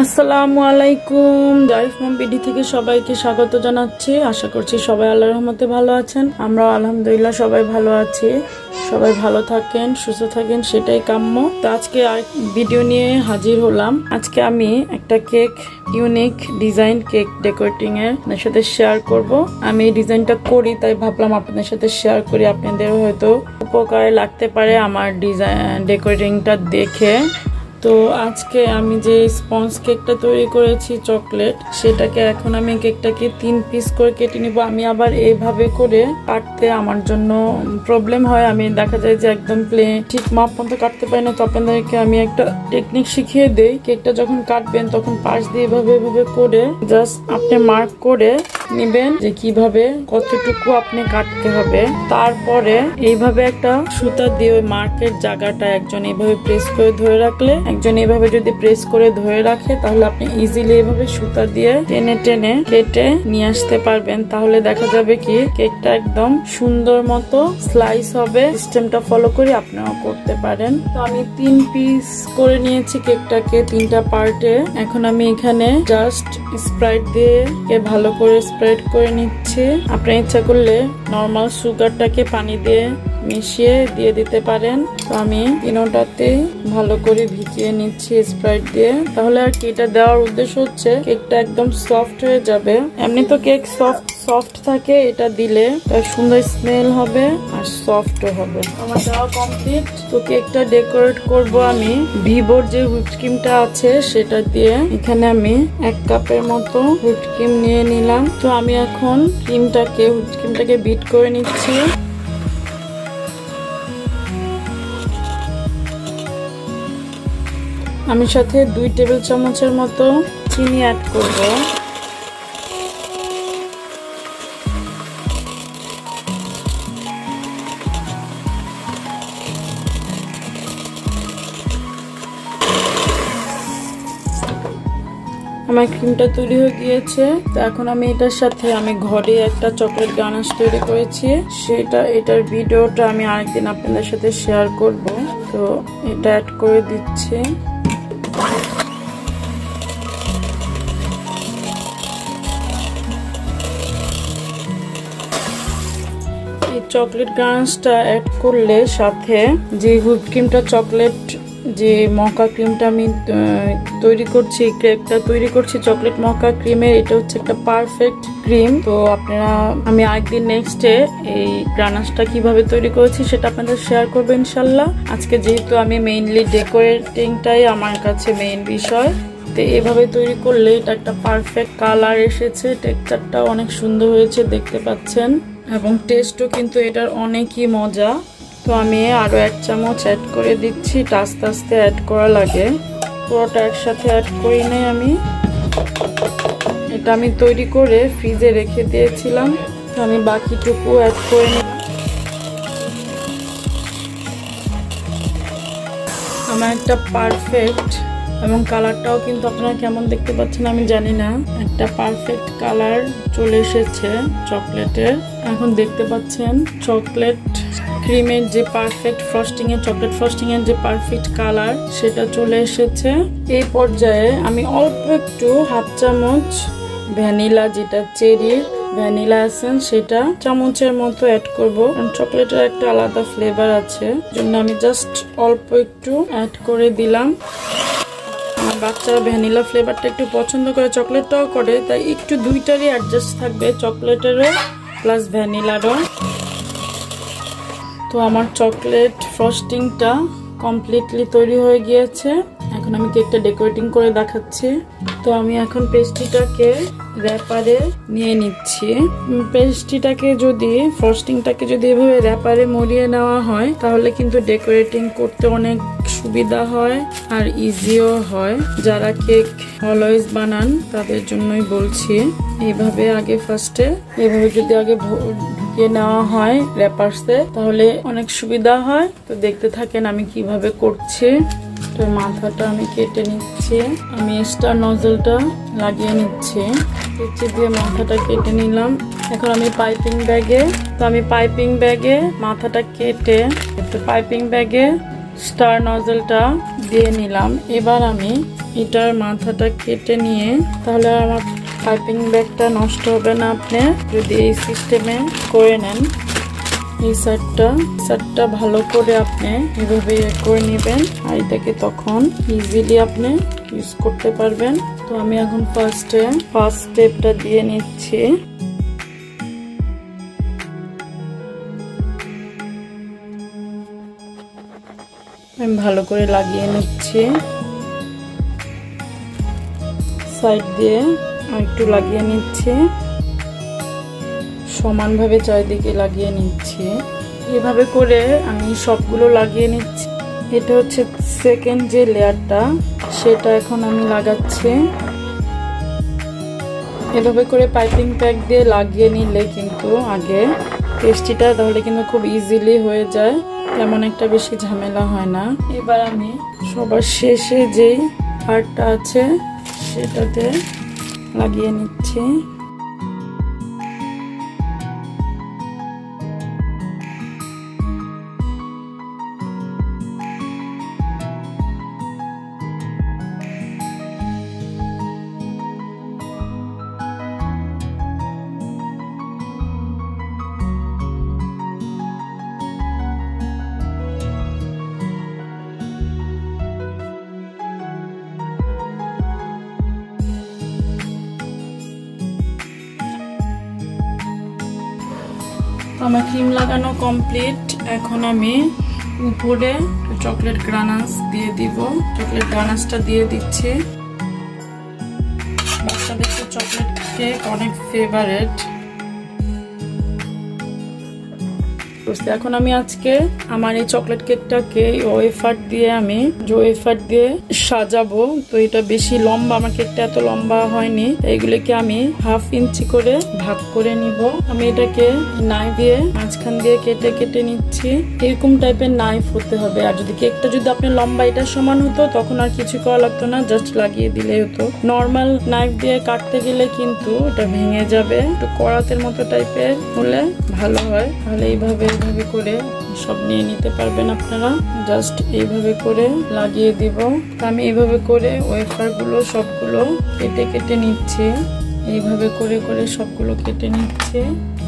আসসালামু আলাইকুম। জারিফ বিডি থেকে সবাইকে স্বাগত জানাচ্ছি। আশা করছি সবাই আল্লাহর রহমতে ভালো আছেন। আমরা আলহামদুলিল্লাহ সবাই ভালো আছি। সবাই ভালো থাকেন, সুস্থ থাকেন, সেটাই কাম্য। তো আজকে ভিডিও নিয়ে হাজির হলাম। আজকে আমি একটা cake, unique design cake decorating এর আপনার সাথে শেয়ার করব। আমি এই ডিজাইনটা করি, তাই ভাবলাম আপনাদের সাথে শেয়ার করি। আপনাদের হয়তো উপকারে লাগতে পারে আমার ডিজাইন, ডেকোরেটিংটা দেখে। তো আজকে আমি যে স্পঞ্জ কেকটা তৈরি করেছি চকলেট, সেটাকে এখন আমি কেকটাকে তিন পিস করে কেটে নিব। আমি আবার এইভাবে করে কাটতে আমার জন্য প্রবলেম হয়। আমি দেখা যায় যে একদম প্লেন ঠিক মাপ মতো কাটতে পারি না। তো আপনাদেরকে আমি একটা টেকনিক শিখিয়ে দেই। কেকটা যখন কাটবেন, তখন পাশ দিয়ে এভাবে এভাবে করে জাস্ট আপনি মার্ক করে নিবেন যে কীভাবে কতটুকু আপনি কাটতে হবে। তারপরে এইভাবে একটা সুতা দিয়ে ওই মার্কের জায়গাটা একজন এইভাবে প্রেস করে ধরে রাখলে একজন এভাবে যদি প্রেস করে ধরে রাখে, তাহলে আপনি ইজিলি এভাবে সুতা দিয়ে টেনে টেনে কেটে নিয়ে আসতে পারবেন। তাহলে দেখা যাবে কি, কেকটা একদম সুন্দর মতো স্লাইস হবে। সিস্টেমটা ফলো করে আপনারাও করতে পারেন। তো আমি তিন পিস করে নিয়েছি কেকটাকে, তিনটা পার্টে এখন আমি এখানে জাস্ট স্প্রাইট দিয়ে ভালো করে স্প্রেড করে নিচ্ছি। আপনার ইচ্ছা করলে নর্মাল সুগারটাকে পানি দিয়ে মিশিয়ে দিয়ে দিতে পারেন। তো আমি তিনোটাতেই ভালো করে ভিজিয়ে নিচ্ছি স্প্রাইট দিয়ে। তাহলে আর কি, এটা দেওয়ার উদ্দেশ্য হচ্ছে কেকটা একদম সফট হয়ে যাবে। এমনি তো কেক সফট সফট থাকে, এটা দিলে তার সুন্দর স্মেল হবে আর সফটও হবে। আমার দেওয়া কমপ্লিট তো কেকটা ডেকোরেট করব আমি। ভিভোর যে হুইপ ক্রিমটা আছে, সেটা দিয়ে এখানে আমি এক কাপের মতো হুইপ ক্রিম নিয়ে নিলাম। তো আমি এখন ক্রিমটাকে হুইপ ক্রিমটাকে বিট করে নিচ্ছি। আমি সাথে দুই টেবিল চামচের মতো চিনি অ্যাড করব। আমার ক্রিমটা তৈরি হয়ে গিয়েছে। তো এখন আমি এটার সাথে আমি ঘরে একটা চকলেট গানাশ তৈরি করেছি। সেটা, এটার ভিডিওটা আমি আরেকদিন আপনাদের সাথে শেয়ার করব। তো এটা অ্যাড করে দিচ্ছি। চকলেট গানাসটা অ্যাড করলে সাথে যে হুইপ ক্রিমটা, চকলেট যে মকা ক্রিমটা আমি তৈরি করছি, কেকটা তৈরি করছি, চকলেট মকা ক্রিমের, এটা হচ্ছে একটা পারফেক্ট ক্রিম। তো আপনারা, আমি আরেকদিন নেক্সটে এই গ্রানাসটা কীভাবে তৈরি করেছি সেটা আপনাদের শেয়ার করব ইনশাল্লাহ। আজকে যেহেতু আমি মেইনলি ডেকোরেটিংটাই আমার কাছে মেইন বিষয়, তো এভাবে তৈরি করলে এটা একটা পারফেক্ট কালার এসেছে টেক্সচারটা অনেক সুন্দর হয়েছে, দেখতে পাচ্ছেন। এবং টেস্টও কিন্তু এটার অনেকই মজা। তো আমি আরও এক চামচ অ্যাড করে দিচ্ছি আস্তে আস্তে অ্যাড করা লাগে। পুরোটা একসাথে অ্যাড করি নাই আমি। এটা আমি তৈরি করে ফ্রিজে রেখে দিয়েছিলাম। তো আমি বাকিটুকু অ্যাড করে নিলাম। আমার একটা পারফেক্ট এবং কালারটাও কিন্তু আপনারা কেমন দেখতে পাচ্ছেন আমি জানি না। একটা পারফেক্ট কালার চলে এসেছে চকলেটের। এখন দেখতে পাচ্ছেন চকলেট ক্রিমের যে পারফেক্ট ফ্রস্টিং এর, চকলেট ফ্রস্টিং এর যে পারফেক্ট কালার সেটা চলে এসেছে। এই পর্যায়ে আমি অল্প একটু হাফ চামচ ভ্যানিলা যেটা চেরির ভ্যানিলা এসেন্স সেটা চামচের মতো অ্যাড করব। কারণ চকলেটের একটা আলাদা ফ্লেভার আছে জন্য আমি জাস্ট অল্প একটু অ্যাড করে দিলাম। বাচ্চারা ভ্যানিলা ফ্লেভারটা একটু পছন্দ করে, চকলেটটাও করে, তাই একটু দুইটারই অ্যাডজাস্ট থাকবে, চকলেটেরও প্লাস ভ্যানিলারও। তো আমার চকলেট ফ্রস্টিংটা কমপ্লিটলি তৈরি হয়ে গিয়েছে। এখন আমি কেকটা ডেকোরেটিং করে দেখাচ্ছি। তো আমি এখন পেস্ট্রিটাকে র্যাপারে নিয়ে নিচ্ছি। পেস্ট্রিটাকে যদি ফ্রস্টিংটাকে যদি এভাবে র্যাপারে মরিয়ে নেওয়া হয়, তাহলে কিন্তু ডেকোরেটিং করতে অনেক সুবিধা হয় আর ইজিও হয়। যারা কেক অলওয়েজ বানান, তাদের জন্যই বলছি, এইভাবে আগে ফার্স্টে এভাবে যদি আগে ঢুকিয়ে নেওয়া হয় র্যাপার্সে তাহলে অনেক সুবিধা হয়। তো দেখতে থাকেন আমি কীভাবে করছি। তো মাথাটা আমি কেটে নিচ্ছি। আমি স্টার নজলটা লাগিয়ে নিচ্ছি। কুচি দিয়ে মাথাটা কেটে নিলাম। এখন আমি পাইপিং ব্যাগে তো আমি পাইপিং ব্যাগে মাথাটা কেটে একটু পাইপিং ব্যাগে স্টার নজলটা দিয়ে নিলাম। এবার আমি এটার মাথাটা কেটে নিয়ে, তাহলে আমার পাইপিং ব্যাগটা নষ্ট হবে না আপনি যদি এই সিস্টেমে করে নেন, এই সাইডটা সাইডটা ভালো করে আপনি এভাবে করে নেবেন আর এটাকে তখন ইজিলি আপনি ইউজ করতে পারবেন। তো আমি এখন ফার্স্টে ফার্স্ট স্টেপটা দিয়ে নিচ্ছি। আমি ভালো করে লাগিয়ে নিচ্ছি। সাইড দিয়ে একটু লাগিয়ে নিচ্ছি। সমানভাবে চারিদিকে লাগিয়ে নিচ্ছি। এভাবে করে আমি সবগুলো লাগিয়ে নিচ্ছি। এটা হচ্ছে সেকেন্ড যে লেয়ারটা, সেটা এখন আমি লাগাচ্ছি। এভাবে করে পাইপিং প্যাক দিয়ে লাগিয়ে নিলে কিন্তু আগে পেস্টিটা তাহলে কিন্তু খুব ইজিলি হয়ে যায়। তেমন একটা বেশি ঝামেলা হয় না। এবার আমি সবার শেষে যেই পার্টটা আছে, সেটাতে লাগিয়ে নিচ্ছি। আমার ক্রিম লাগানো কমপ্লিট এখন আমি উপরে চকলেট গ্রানাস দিয়ে দিব। চকলেট গ্রানাসটা দিয়ে দিচ্ছি। বাচ্চাদের তো চকলেট কেক অনেক ফেভারেট এখন আমি আজকে আমার এই চকলেট কেকটাকে ওয়েফার দিয়ে আমি ওয়েফার দিয়ে সাজাবো। তো এটা বেশি লম্বা, আমার কেকটা এত লম্বা হয়নি। এইগুলোকে আমি হাফ ইঞ্চি করে ভাগ করে নিব। আমি এটাকে নাইফ দিয়ে মাঝখান দিয়ে কেটে কেটে নিচ্ছি। এরকম টাইপের নাইফ হতে হবে। আর যদি কেকটা যদি আপনার লম্বা এটা সমান হতো, তখন আর কিছু করা লাগতো না জাস্ট লাগিয়ে দিলে হতো। নর্মাল নাইফ দিয়ে কাটতে গেলে কিন্তু এটা ভেঙে যাবে। একটু কড়াতের মতো টাইপের হলে ভালো হয়। তাহলে এইভাবে এইভাবে করে সব নিয়ে নিতে পারবেন আপনারা। জাস্ট এইভাবে করে লাগিয়ে দিব। আমি এইভাবে করে ওয়েফারগুলো সবগুলো কেটে কেটে নিচ্ছি। এইভাবে করে করে সবগুলো কেটে নিচ্ছে।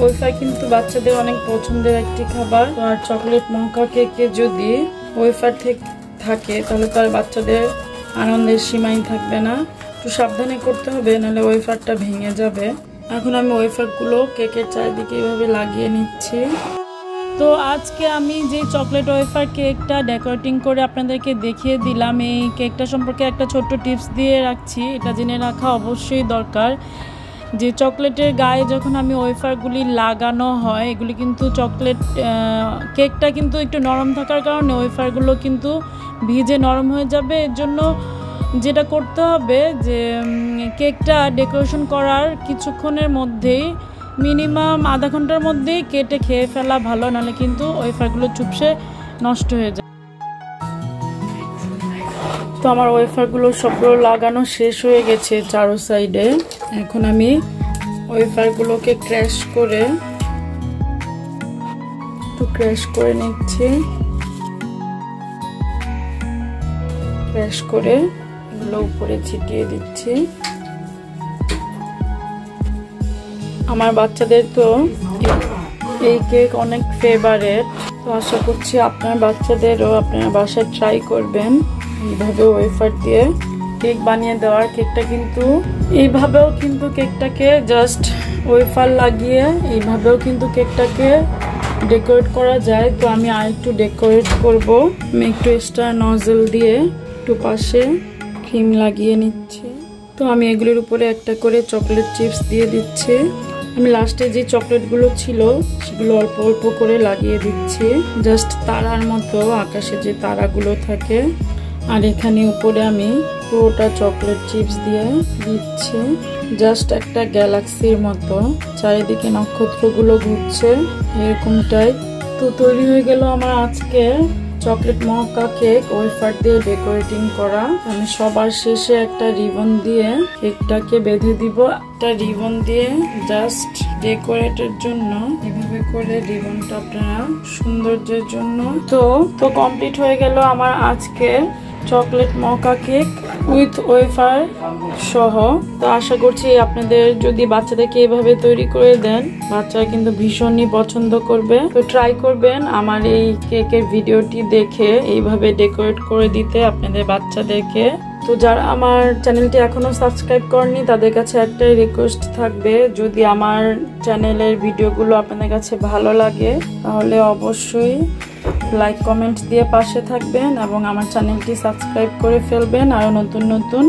ওয়েফার কিন্তু বাচ্চাদের অনেক পছন্দের একটি খাবার। আর চকলেট মকা কেকে যদি ওয়েফার থাকে, তাহলে তার বাচ্চাদের আনন্দের সীমাই থাকবে না। একটু সাবধানে করতে হবে, নাহলে ওয়েফারটা ভেঙে যাবে। এখন আমি ওয়েফারগুলো কেকের চারিদিকে এইভাবে লাগিয়ে নিচ্ছি। তো আজকে আমি যে চকলেট ওয়েফার কেকটা ডেকোরেটিং করে আপনাদেরকে দেখিয়ে দিলাম, এই কেকটা সম্পর্কে একটা ছোট্ট টিপস দিয়ে রাখছি। এটা জেনে রাখা অবশ্যই দরকার যে চকলেটের গায়ে যখন আমি ওয়েফারগুলি লাগানো হয়, এগুলি কিন্তু চকলেট কেকটা কিন্তু একটু নরম থাকার কারণে ওয়েফারগুলো কিন্তু ভিজে নরম হয়ে যাবে। এর জন্য যেটা করতে হবে যে কেকটা ডেকোরেশন করার কিছুক্ষণের মধ্যেই মিনিমাম আধা ঘণ্টার মধ্যেই কেটে খেয়ে ফেলা ভালো, নাহলে কিন্তু ওয়েফারগুলো চুপসে নষ্ট হয়ে যায়। তো আমার ওয়েফারগুলো সবগুলো লাগানো শেষ হয়ে গেছে চারো সাইডে। এখন আমি ওয়েফারগুলোকে ক্র্যাশ করে একটু ক্র্যাশ করে নিচ্ছি। ক্র্যাশ করে এগুলো উপরে ছিটিয়ে দিচ্ছি। আমার বাচ্চাদের তো এই কেক অনেক ফেভারেট তো আশা করছি আপনার বাচ্চাদেরও আপনারা বাসায় ট্রাই করবেন এইভাবে ওয়েফার দিয়ে। কেক বানিয়ে দেওয়ার কেকটা কিন্তু এইভাবেও কিন্তু কেকটাকে জাস্ট ওয়েফার লাগিয়ে এইভাবেও কিন্তু কেকটাকে ডেকোরেট করা যায়। তো আমি আর একটু ডেকোরেট করব। আমি একটু এক্সট্রা নজল দিয়ে একটু পাশে ক্রিম লাগিয়ে নিচ্ছি। তো আমি এগুলির উপরে একটা করে চকলেট চিপস দিয়ে দিচ্ছি। আমি লাস্টে যে চকলেটগুলো ছিল, সেগুলো অল্প অল্প করে লাগিয়ে দিচ্ছি। জাস্ট তারার মতো আকাশে যে তারাগুলো থাকে। আর এখানে উপরে আমি পুরোটা চকলেট চিপস দিয়ে দিচ্ছি। জাস্ট একটা গ্যালাক্সির মতো। চারিদিকে নক্ষত্রগুলো ঘুরছে। এরকমটাই তো তৈরি হয়ে গেল আমার আজকে। চকলেট মহকা কেক, ওয়েফার দিয়ে ডেকোরেটিং করা। আমি সবার শেষে একটা রিবন দিয়ে কেকটাকে বেঁধে দিব। একটা রিবন দিয়ে জাস্ট ডেকোরেটের জন্য, এভাবে করে রিবনটা আপনারা সৌন্দর্যের জন্য। তো তো কমপ্লিট হয়ে গেল আমার আজকে chocolate mocha cake with wafer সহ। তো আশা করছি আপনাদের যদি বাচ্চাদেরকে এভাবে তৈরি করে দেন, বাচ্চারা কিন্তু ভীষণই পছন্দ করবে। তো ট্রাই করবেন আমার এই কেকের ভিডিওটি দেখে, এইভাবে ডেকোরেট করে দিতে আপনাদের বাচ্চাদেরকে। তো যারা আমার চ্যানেলটি এখনও সাবস্ক্রাইব করেনি তাদের কাছে একটাই রিকোয়েস্ট থাকবে, যদি আমার চ্যানেলের ভিডিওগুলো আপনাদের কাছে ভালো লাগে, তাহলে অবশ্যই লাইক কমেন্ট দিয়ে পাশে থাকবেন এবং আমার চ্যানেলটি সাবস্ক্রাইব করে ফেলবেন। আরও নতুন নতুন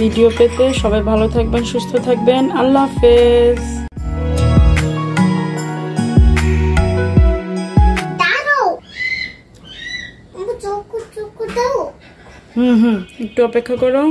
ভিডিও পেতে সবাই ভালো থাকবেন সুস্থ থাকবেন। আল্লাহ হাফেজ। হুম হুম একটু অপেক্ষা করো।